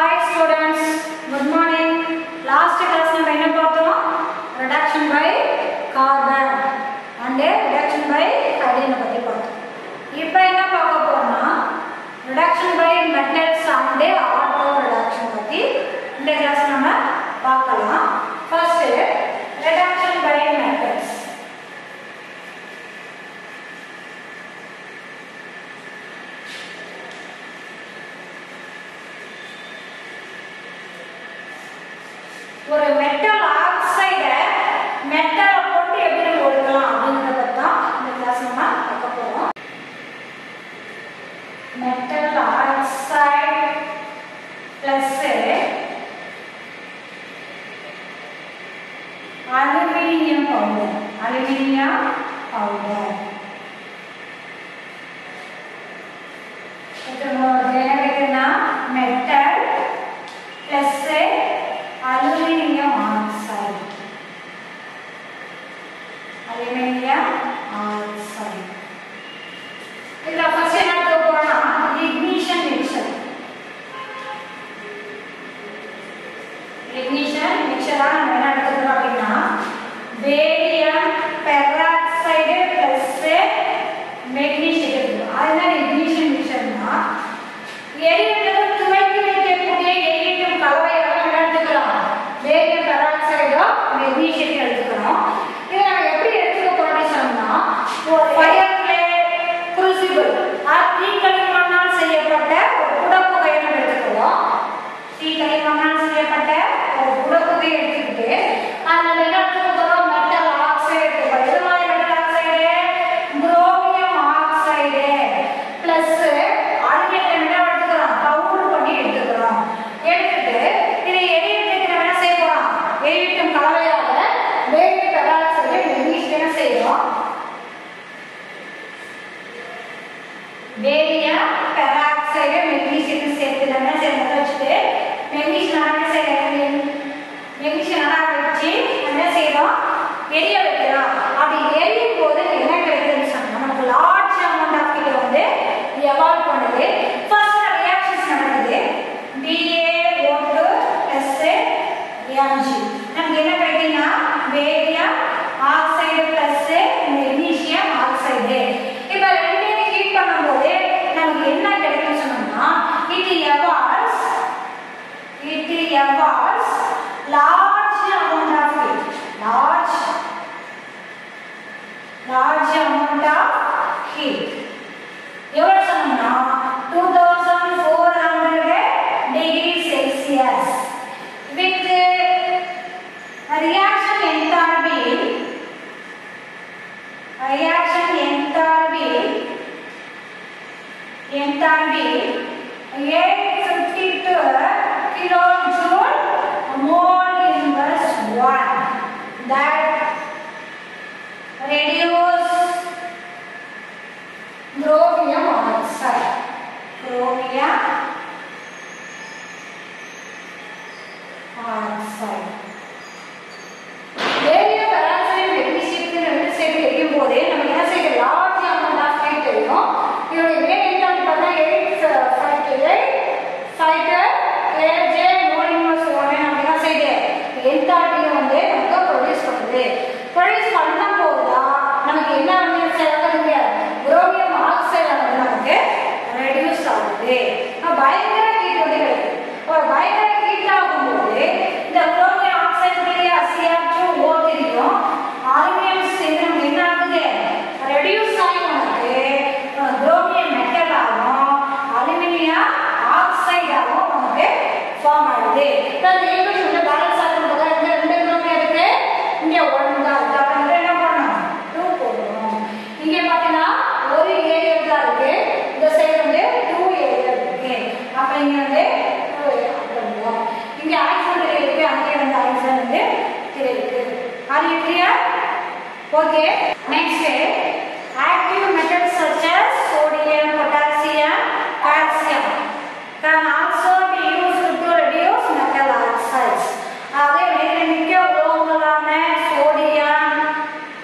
Hi students. ignition, make sure I'm வேதிய peroxide மெக்னீசியத்தை சேர்த்துதாங்க சேர்த்து வச்சுட்டு மெக்னீசியம் நல்லா சேர்த்து மெக்னீசியம் நல்லா வச்சு என்ன செய்யறோம்? எரிய வைக்கிறோம். அப்படி எரியும் போது என்ன கிடைக்குதுன்னு சொன்னா நமக்கு லா It involves large amount of heat. Large, large amount of heat. Your sum now 2400 degree Celsius. With uh, reaction enthalpy, reaction enthalpy, enthalpy 852 belongs to mole inverse 1 that reduce chromium oxide. Chromium oxide. Fighter ele está day. Next day, active metals such as sodium, potassium, calcium can also be used to reduce metal oxides. அதே மிக முக்கிய உலோகங்களான sodium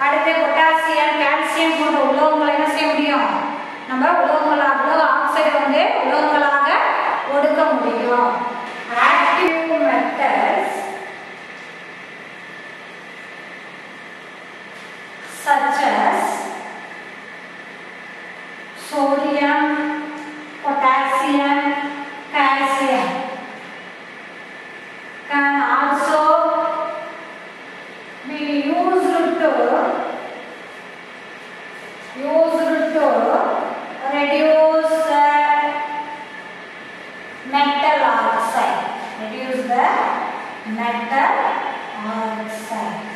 அடுத்து potassium calcium போன்ற உலோகங்களை என்ன செய்ய முடியும் நம்ம உலோகங்களாக ஆக்சைடு வந்து உலோகங்களாக ஒடுக்க முடியும் at the work site.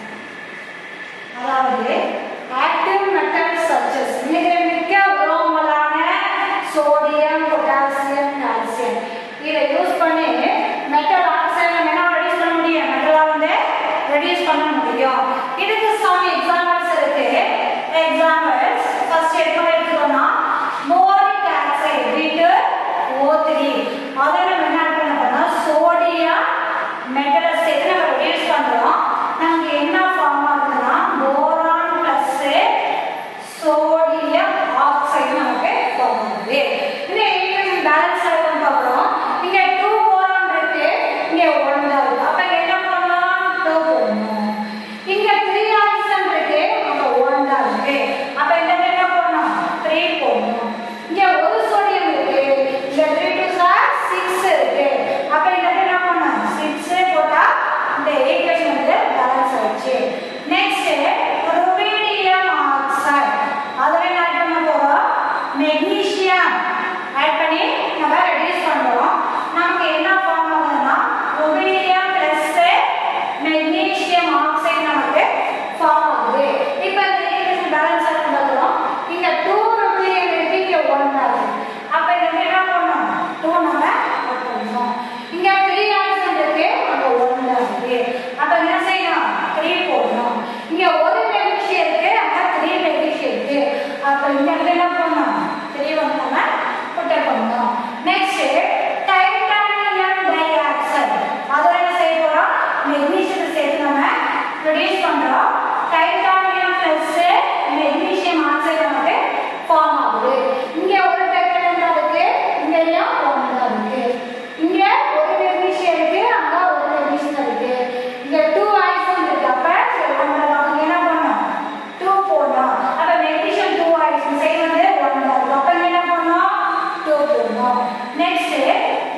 போட்டுருந்தோம் நெக்ஸ்ட்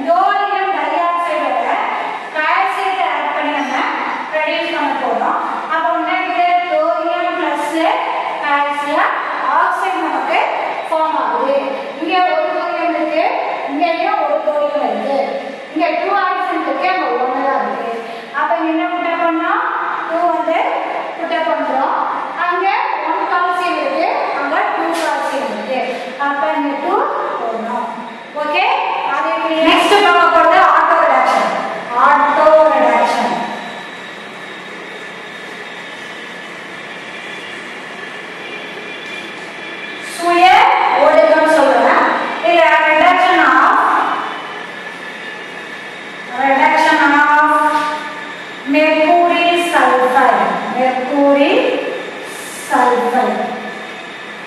டோரியம் டை ஆக்சைடோட கால்சைட்டை ஆட் பண்ணி நம்ம ப்ரொடியூஸ் பண்ண போகிறோம் அப்போ உடனே டோரியம் ப்ளஸ் கால்சியம் ஆக்சைடு நமக்கு ஃபார்ம் ஆகுது. இங்கே ஒரு டோரியம் இருக்கு இங்கேயும் ஒரு டோரியம் இருக்கு. இங்கே டூ ஆக்சைடு இருக்கு என்ன புட்டப் பண்ணோம்? டூ வந்து புட்டப் பண்ணுறோம்.